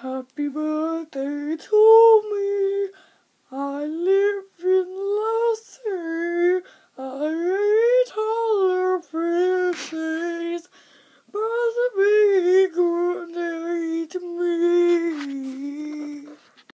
Happy birthday to.